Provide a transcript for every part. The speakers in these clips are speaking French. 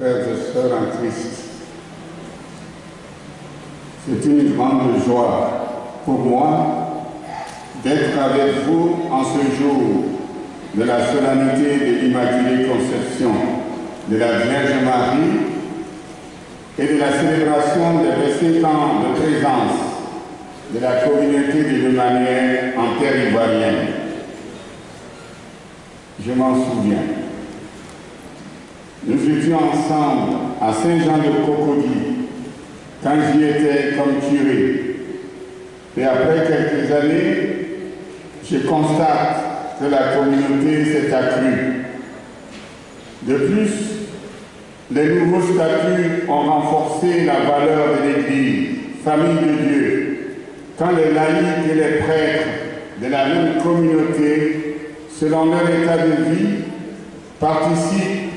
Frères et sœurs en Christ, c'est une grande joie pour moi d'être avec vous en ce jour de la solennité de l'Immaculée Conception de la Vierge Marie et de la célébration des récents ans de présence de la communauté de l'Emmanuel en terre ivoirienne. Je m'en souviens. Nous étions ensemble à Saint-Jean-de-Cocody quand j'y étais comme curé. Et après quelques années, je constate que la communauté s'est accrue. De plus, les nouveaux statuts ont renforcé la valeur de l'Église, famille de Dieu, quand les laïcs et les prêtres de la même communauté, selon leur état de vie, participent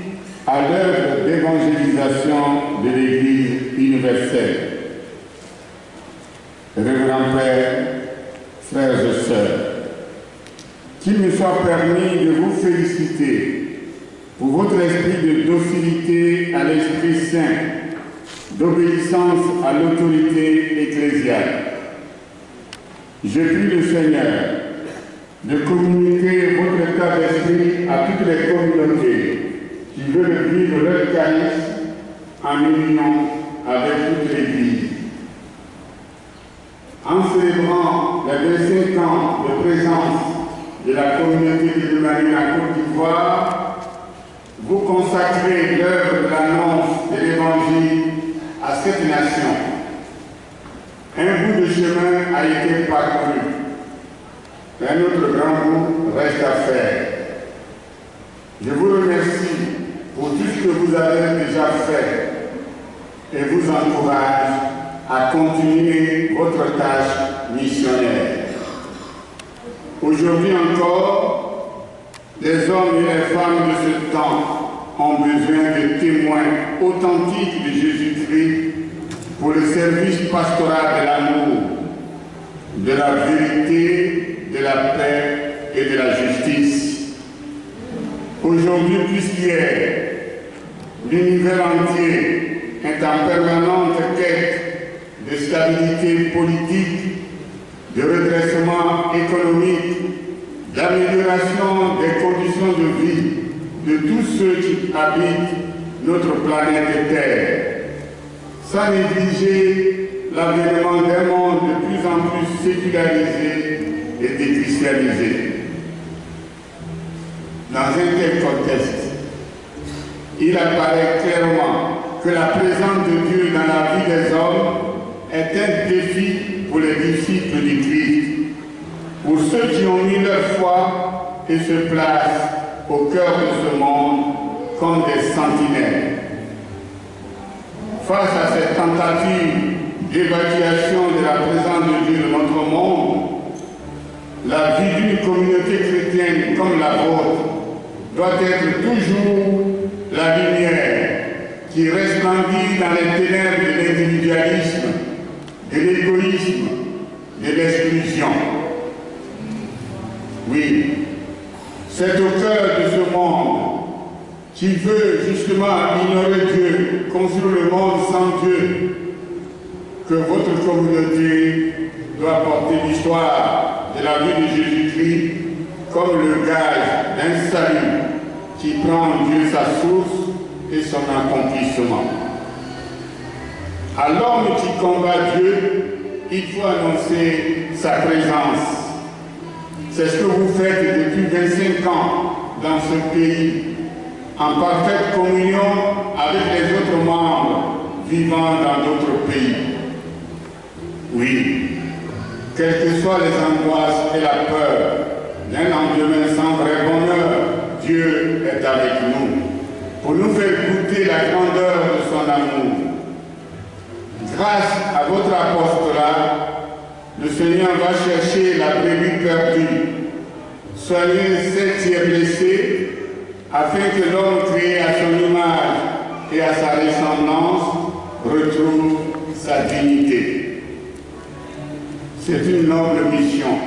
à l'œuvre d'évangélisation de l'Église universelle. Révérend Père, frères et sœurs, qu'il me soit permis de vous féliciter pour votre esprit de docilité à l'Esprit Saint, d'obéissance à l'autorité ecclésiale. Je prie le Seigneur de communiquer votre état d'esprit à toutes les communautés qui veulent vivre leur charisme en union avec toute l'Église. En célébrant les 25 ans de présence de la communauté de l'Humanité en Côte d'Ivoire, vous consacrez l'œuvre de l'annonce de l'Évangile à cette nation. Un bout de chemin a été parcouru. Un autre grand bout reste à faire. Je vous remercie pour tout ce que vous avez déjà fait et vous encourage à continuer votre tâche missionnaire. Aujourd'hui encore, les hommes et les femmes de ce temps ont besoin de témoins authentiques de Jésus-Christ pour le service pastoral de l'amour, de la vérité, de la paix et de la justice. Aujourd'hui plus qu'hier, l'univers entier est en permanente quête de stabilité politique, de redressement économique, d'amélioration des conditions de vie de tous ceux qui habitent notre planète Terre, sans négliger l'avènement d'un monde de plus en plus sécularisé et déchristianisé. Dans un tel contexte, il apparaît clairement que la présence de Dieu dans la vie des hommes est un défi pour les disciples du Christ, pour ceux qui ont mis leur foi et se placent au cœur de ce monde comme des sentinelles. Face à cette tentative d'évacuation de la présence de Dieu dans notre monde, la vie d'une communauté chrétienne comme la vôtre doit être toujours la lumière qui resplendit dans les ténèbres de l'individualisme, de l'égoïsme, de l'exclusion. Oui, c'est au cœur de ce monde qui veut justement ignorer Dieu, construire le monde sans Dieu, que votre communauté doit porter l'histoire de la vie de Jésus-Christ comme le gage d'un salut qui prend Dieu sa source et son accomplissement. À l'homme qui combat Dieu, il faut annoncer sa présence. C'est ce que vous faites depuis 25 ans dans ce pays, en parfaite communion avec les autres membres vivant dans d'autres pays. Oui, quelles que soient les angoisses et la peur d'un lendemain sans vrai bonheur, Dieu est avec nous pour nous faire goûter la grandeur de son amour. Grâce à votre apostolat, le Seigneur va chercher la brebis perdue, soigner celle qui est afin que l'homme créé à son image et à sa ressemblance retrouve sa dignité. C'est une noble mission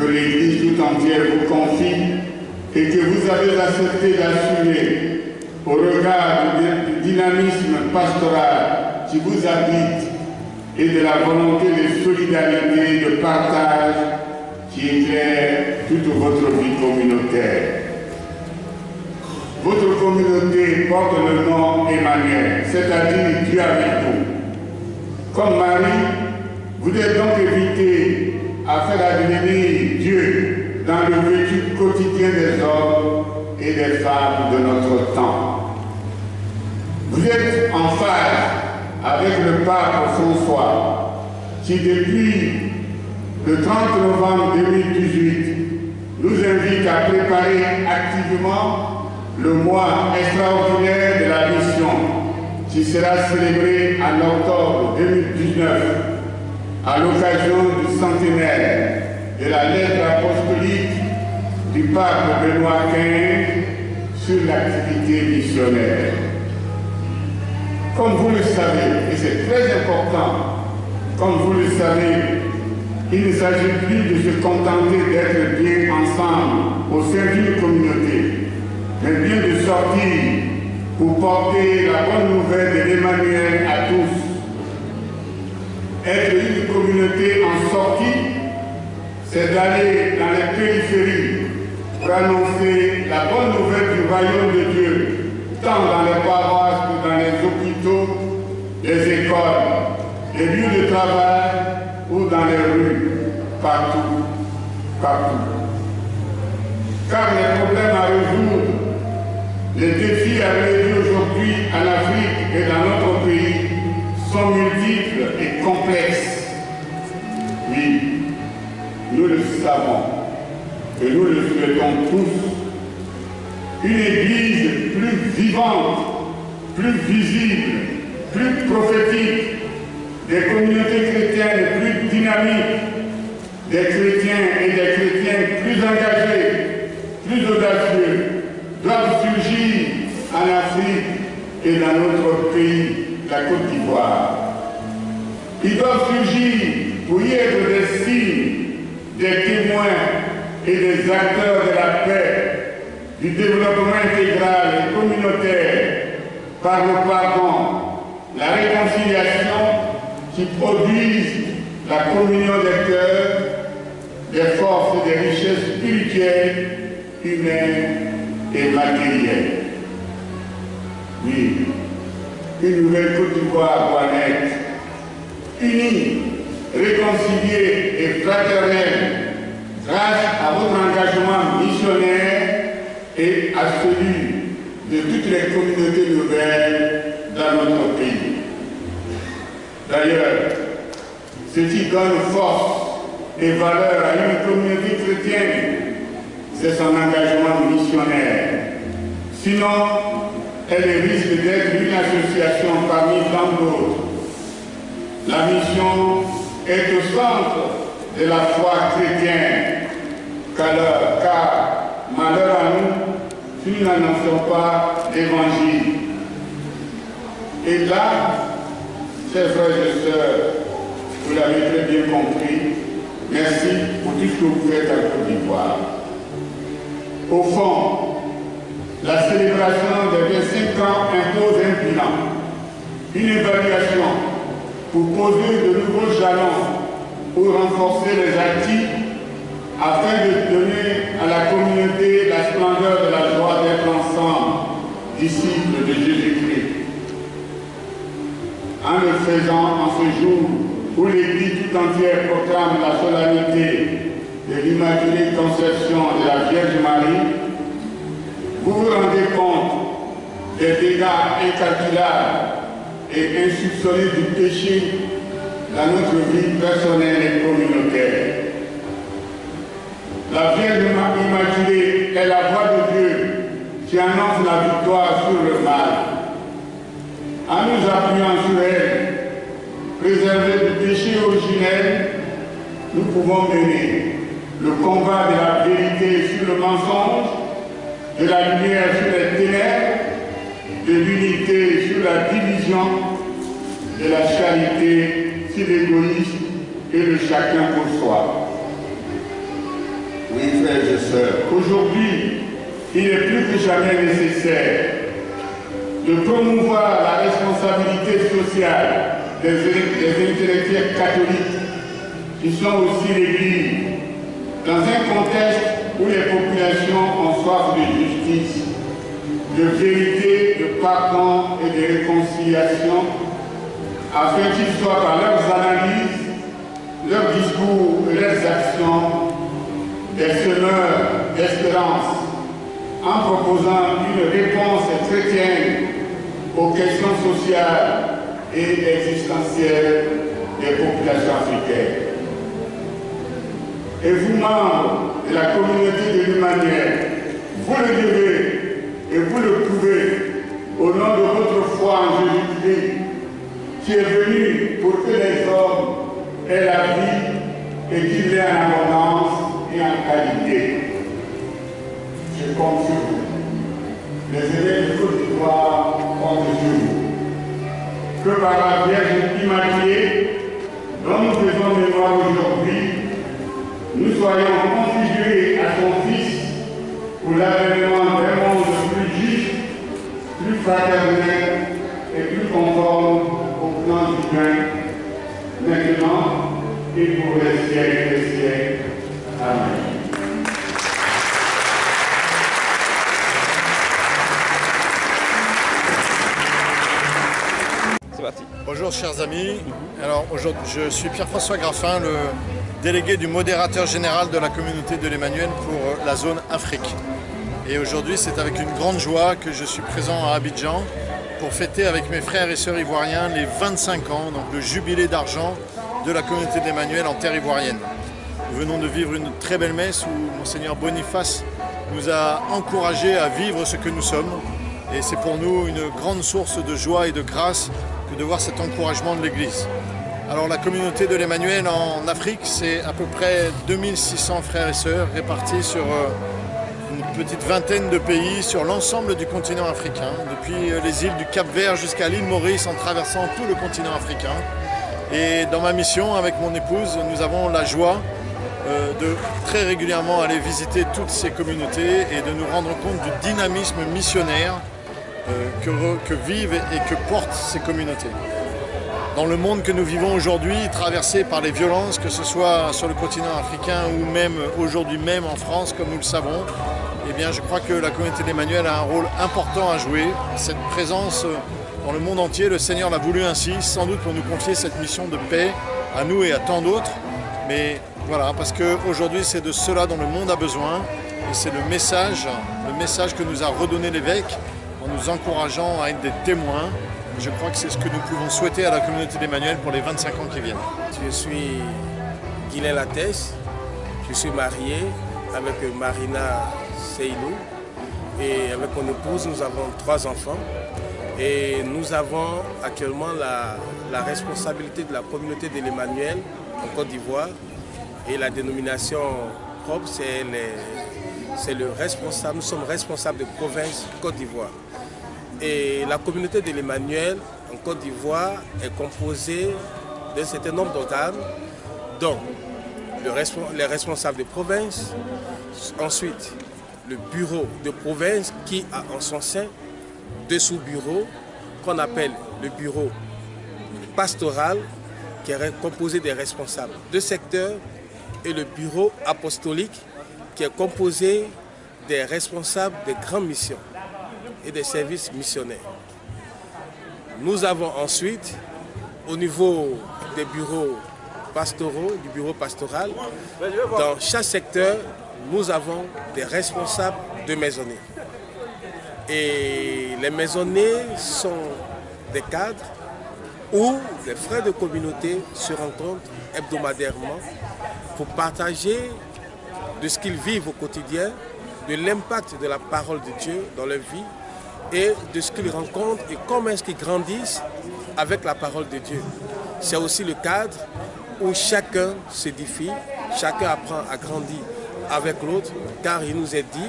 que l'Église tout entière vous confie et que vous avez accepté d'assumer au regard du dynamisme pastoral qui vous habite et de la volonté de solidarité, de partage qui éclaire toute votre vie communautaire. Votre communauté porte le nom Emmanuel, c'est-à-dire Dieu avec vous. Comme Marie, vous devez donc éviter avec le pape François, qui depuis le 30 novembre 2018 nous invite à préparer activement le mois extraordinaire de la mission, qui sera célébré en octobre 2019 à l'occasion du centenaire de la lettre apostolique du pape Benoît XV sur l'activité missionnaire. Comme vous le savez, et c'est très important, comme vous le savez, il ne s'agit plus de se contenter d'être bien ensemble au sein d'une communauté, mais bien de sortir pour porter la bonne nouvelle de l'Emmanuel à tous. Être une communauté en sortie, c'est d'aller dans les périphéries pour annoncer la bonne nouvelle du royaume de Dieu, tant dans les paroisses que dans les hôpitaux, les écoles, les lieux de travail ou dans les rues, partout, partout. Car les problèmes à résoudre, les défis à relever aujourd'hui en Afrique et dans notre pays sont multiples et complexes. Oui, nous le savons et nous le souhaitons tous. Une Église plus vivante, plus visible, plus prophétique, des communautés chrétiennes plus dynamiques, des chrétiens et des chrétiens plus engagés, plus audacieux, doivent surgir en Afrique et dans notre pays, la Côte d'Ivoire. Ils doivent surgir pour y être des signes, des témoins et des acteurs de la paix, du développement intégral et communautaire par le pardon, la réconciliation qui produisent la communion des cœurs, des forces et des richesses spirituelles, humaines et matérielles. Oui, une nouvelle Côte d'Ivoire doit naître, unie, réconciliée et fraternelle grâce à votre engagement missionnaire et à celui de toutes les communautés nouvelles dans notre pays. D'ailleurs, ce qui donne force et valeur à une communauté chrétienne, c'est son engagement missionnaire. Sinon, elle risque d'être une association parmi tant d'autres. La mission est au centre de la foi chrétienne, car malheur à nous si nous n'annonçons pas l'évangile. Et là, chers frères et sœurs, vous l'avez très bien compris, merci pour tout ce que vous faites à Côte d'Ivoire. Au fond, la célébration des 25 ans impose un bilan, une évaluation pour poser de nouveaux jalons pour renforcer les acquis afin de donner à la communauté la splendeur de la joie d'être ensemble, disciples de Jésus-Christ. En le faisant en ce jour où l'Église tout entière proclame la solennité de l'Immaculée Conception de la Vierge Marie, vous vous rendez compte des dégâts incalculables et insoupçonnés du péché dans notre vie personnelle et communautaire. La Vierge Immaculée est la voix de Dieu qui annonce la victoire sur le mal. En nous appuyant sur elle, préservée du péché originel, nous pouvons mener le combat de la vérité sur le mensonge, de la lumière sur les ténèbres, de l'unité sur la division, de la charité sur l'égoïsme et le chacun pour soi. Oui, frères et sœurs, aujourd'hui, il est plus que jamais nécessaire de promouvoir la responsabilité sociale des, des intellectuels catholiques qui sont aussi l'Église, dans un contexte où les populations ont soif de justice, de vérité, de pardon et de réconciliation, afin qu'ils soient par leurs analyses, leurs discours et leurs actions des semeurs d'espérance, en proposant une réponse chrétienne aux questions sociales et existentielles des populations africaines. Et vous, membres de la communauté de l'Humanité, vous le devez et vous le prouvez au nom de votre foi en Jésus-Christ, qui est venu pour que les hommes aient la vie et qu'il l'ait en abondance et en qualité. Les élèves de Côte d'Ivoire sur. Que par la Vierge Immaculée, dont nous faisons mémoire aujourd'hui, nous soyons configurés à son Fils pour l'avènement d'un monde plus juste, plus fraternel et plus conforme au plan divin, maintenant et pour les siècles. Chers amis, alors je suis Pierre-François Graffin, le délégué du modérateur général de la communauté de l'Emmanuel pour la zone Afrique. Et aujourd'hui c'est avec une grande joie que je suis présent à Abidjan pour fêter avec mes frères et sœurs ivoiriens les 25 ans, donc le jubilé d'argent de la communauté d'Emmanuel en terre ivoirienne. Nous venons de vivre une très belle messe où Monseigneur Boniface nous a encouragés à vivre ce que nous sommes. Et c'est pour nous une grande source de joie et de grâce de voir cet encouragement de l'Église. Alors la communauté de l'Emmanuel en Afrique, c'est à peu près 2600 frères et sœurs répartis sur une petite vingtaine de pays sur l'ensemble du continent africain, depuis les îles du Cap Vert jusqu'à l'île Maurice en traversant tout le continent africain. Et dans ma mission avec mon épouse, nous avons la joie de très régulièrement aller visiter toutes ces communautés et de nous rendre compte du dynamisme missionnaire que, que vivent et que portent ces communautés. Dans le monde que nous vivons aujourd'hui, traversé par les violences, que ce soit sur le continent africain ou même aujourd'hui même en France, comme nous le savons, eh je crois que la communauté d'Emmanuel a un rôle important à jouer. Cette présence dans le monde entier, le Seigneur l'a voulu ainsi, sans doute pour nous confier cette mission de paix à nous et à tant d'autres. Mais voilà, parce qu'aujourd'hui, c'est de cela dont le monde a besoin. Et c'est message, le message que nous a redonné l'évêque en nous encourageant à être des témoins. Je crois que c'est ce que nous pouvons souhaiter à la communauté d'Emmanuel pour les 25 ans qui viennent. Je suis Guilain Lattès, je suis marié avec Marina Seilou et avec mon épouse nous avons trois enfants et nous avons actuellement la, responsabilité de la communauté de l'Emmanuel en Côte d'Ivoire et la dénomination propre c'est le responsable, nous sommes responsables de province Côte d'Ivoire. Et la communauté de l'Emmanuel en Côte d'Ivoire est composée d'un certain nombre d'organes, dont le, les responsables de province, ensuite le bureau de province qui a en son sein deux sous-bureaux qu'on appelle le bureau pastoral qui est composé des responsables de secteur et le bureau apostolique qui est composé des responsables des grandes missions et des services missionnaires. Nous avons ensuite, au niveau des bureaux pastoraux, du bureau pastoral, dans chaque secteur, nous avons des responsables de maisonnées. Et les maisonnées sont des cadres où les frères de communauté se rencontrent hebdomadairement pour partager de ce qu'ils vivent au quotidien, de l'impact de la parole de Dieu dans leur vie et de ce qu'ils rencontrent et comment est-ce qu'ils grandissent avec la parole de Dieu. C'est aussi le cadre où chacun s'édifie, chacun apprend à grandir avec l'autre, car il nous est dit,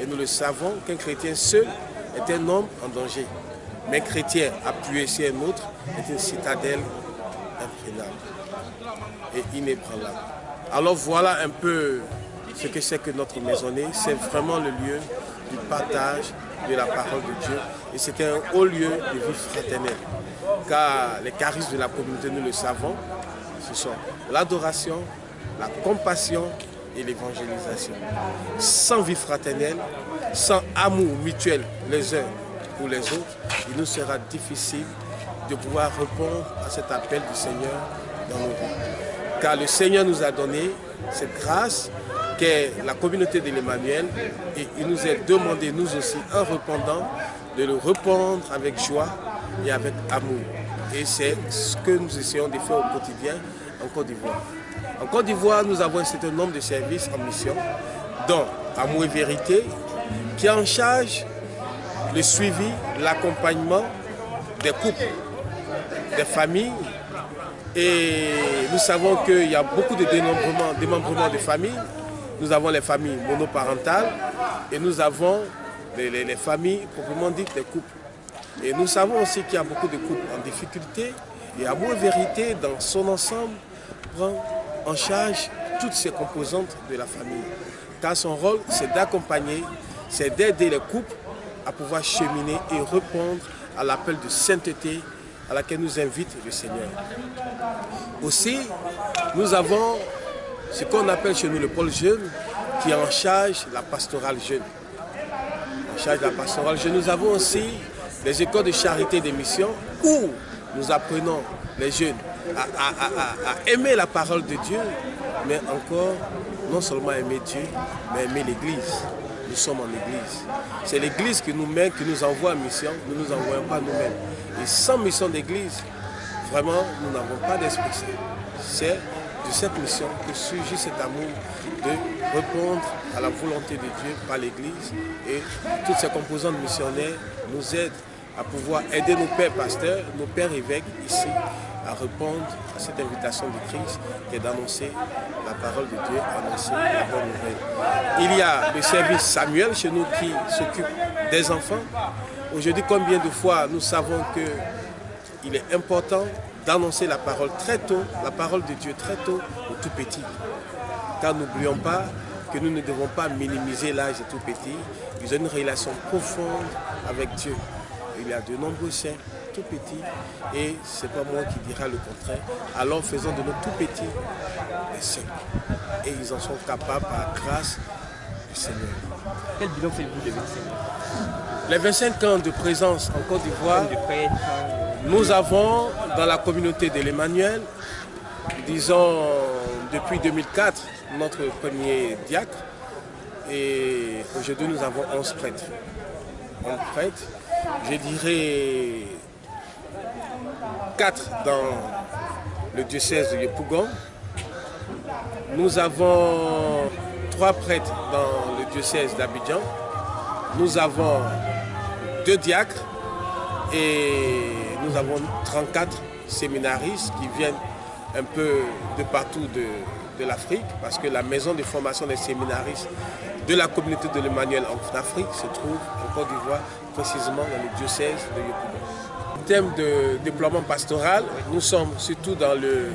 et nous le savons, qu'un chrétien seul est un homme en danger. Mais un chrétien appuyé sur un autre est une citadelle imprenable et inébranlable. Alors voilà un peu ce que c'est que notre maisonnée. C'est vraiment le lieu du partage de la parole de Dieu et c'était un haut lieu de vie fraternelle. Car les charismes de la communauté, nous le savons, ce sont l'adoration, la compassion et l'évangélisation. Sans vie fraternelle, sans amour mutuel les uns pour les autres, il nous sera difficile de pouvoir répondre à cet appel du Seigneur dans nos vies. Car le Seigneur nous a donné cette grâce qu'est la communauté de l'Emmanuel et il nous est demandé, nous aussi, en répondant, de le répondre avec joie et avec amour. Et c'est ce que nous essayons de faire au quotidien en Côte d'Ivoire. En Côte d'Ivoire, nous avons un certain nombre de services en mission, dont Amour et Vérité, qui en charge le suivi, l'accompagnement des couples, des familles. Et nous savons qu'il y a beaucoup de dénombrements, démembrements de familles. Nous avons les familles monoparentales et nous avons les, les familles proprement dites des couples. Et nous savons aussi qu'il y a beaucoup de couples en difficulté. Et Amour et Vérité, dans son ensemble, prend en charge toutes ces composantes de la famille. Car son rôle, c'est d'accompagner, c'est d'aider les couples à pouvoir cheminer et répondre à l'appel de sainteté à laquelle nous invite le Seigneur. Aussi, nous avons ce qu'on appelle chez nous le pôle jeune, qui est en charge la pastorale jeune. En charge de la pastorale jeune, nous avons aussi les écoles de charité et de mission où nous apprenons les jeunes à, aimer la parole de Dieu, mais encore non seulement aimer Dieu, mais aimer l'Église. Nous sommes en Église. C'est l'Église qui nous met, qui nous envoie en mission, nous ne nous envoyons pas nous-mêmes. Et sans mission d'Église, vraiment, nous n'avons pas d'esprit. C'est de cette mission que surgit cet amour de répondre à la volonté de Dieu par l'Église et toutes ces composantes missionnaires nous aident à pouvoir aider nos pères pasteurs, nos pères évêques ici à répondre à cette invitation de Christ qui est d'annoncer la parole de Dieu, annoncer la bonne nouvelle. Il y a le service Samuel chez nous qui s'occupe des enfants. Aujourd'hui, combien de fois nous savons qu'il est important d'annoncer la parole très tôt, la parole de Dieu très tôt aux tout petits. Car n'oublions pas que nous ne devons pas minimiser l'âge des tout petits. Ils ont une relation profonde avec Dieu. Il y a de nombreux saints tout petits et ce n'est pas moi qui dira le contraire. Alors faisons de nos tout petits des saints. Et ils en sont capables par grâce du Seigneur. Quel bilan faites-vous de 25 ans Les 25 ans de présence en Côte d'Ivoire, nous avons dans la communauté de l'Emmanuel, disons depuis 2004, notre premier diacre. Et aujourd'hui, nous avons 11 prêtres. 11 prêtres, je dirais 4 dans le diocèse de Yopougon. Nous avons 3 prêtres dans le diocèse d'Abidjan. Nous avons 2 diacres et nous avons 34 séminaristes qui viennent un peu de partout de, l'Afrique, parce que la maison de formation des séminaristes de la communauté de l'Emmanuel en Afrique se trouve en Côte d'Ivoire, précisément dans le diocèse de Yopougon. En termes de déploiement pastoral, nous sommes surtout dans le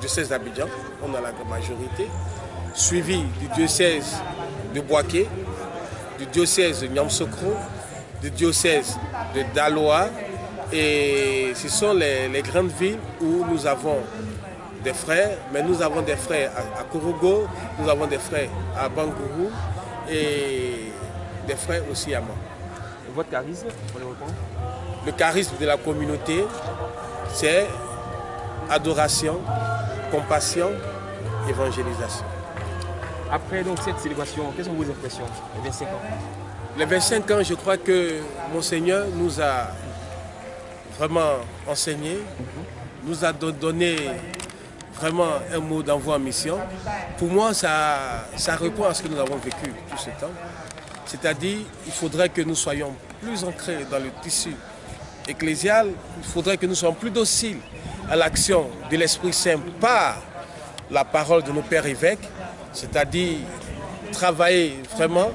diocèse d'Abidjan, on a la majorité, suivi du diocèse de Boaké, du diocèse de Nyamsokro, du diocèse de Daloa, et ce sont les, les, grandes villes où nous avons des frères, mais nous avons des frères à, à Korogo, nous avons des frères à Bangourou et des frères aussi à moi. Votre charisme, pour les répondre Le charisme de la communauté, c'est adoration, compassion, évangélisation. Après donc cette célébration, quelles sont vos impressions les 25 ans? Les 25 ans, je crois que Monseigneur nous a vraiment enseigné, nous a donné vraiment un mot d'envoi en mission. Pour moi, ça, ça répond à ce que nous avons vécu tout ce temps. C'est-à-dire, il faudrait que nous soyons plus ancrés dans le tissu ecclésial, il faudrait que nous soyons plus dociles à l'action de l'Esprit Saint par la parole de nos pères évêques, c'est-à-dire travailler vraiment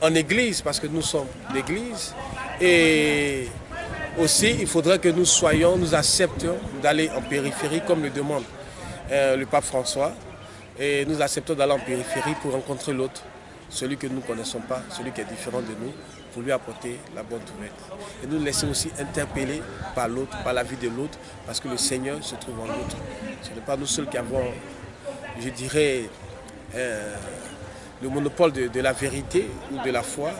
en Église, parce que nous sommes l'Église, et aussi, il faudrait que nous soyons, nous acceptions d'aller en périphérie, comme le demande euh, le pape François. Et nous acceptons d'aller en périphérie pour rencontrer l'autre, celui que nous ne connaissons pas, celui qui est différent de nous, pour lui apporter la bonne nouvelle. Et nous laisser aussi interpeller par l'autre, par la vie de l'autre, parce que le Seigneur se trouve en l'autre. Ce n'est pas nous seuls qui avons, je dirais, euh, le monopole de, de la vérité ou de la foi.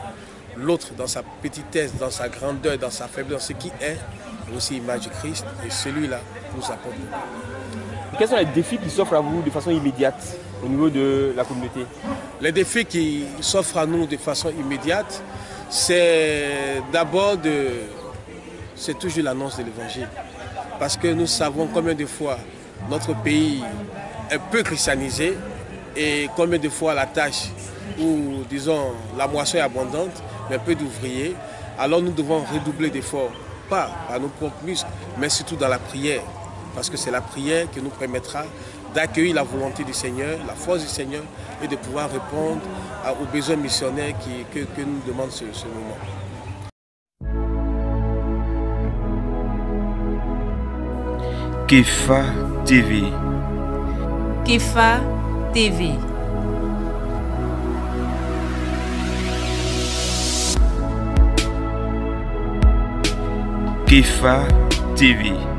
L'autre, dans sa petitesse, dans sa grandeur, dans sa faiblesse, dans ce qui est, est aussi image du Christ. Et celui-là nous apporte. Quels sont les défis qui s'offrent à vous de façon immédiate au niveau de la communauté? Les défis qui s'offrent à nous de façon immédiate, c'est d'abord de. C'est toujours l'annonce de l'évangile. Parce que nous savons combien de fois notre pays est peu christianisé et combien de fois la tâche ou disons la moisson est abondante, mais peu d'ouvriers. Alors nous devons redoubler d'efforts, pas par nos propres muscles, mais surtout dans la prière. Parce que c'est la prière qui nous permettra d'accueillir la volonté du Seigneur, la force du Seigneur et de pouvoir répondre à- aux besoins missionnaires qui- que, que nous demande ce, ce moment. Kefa TV. Kefa TV. Kefa TV.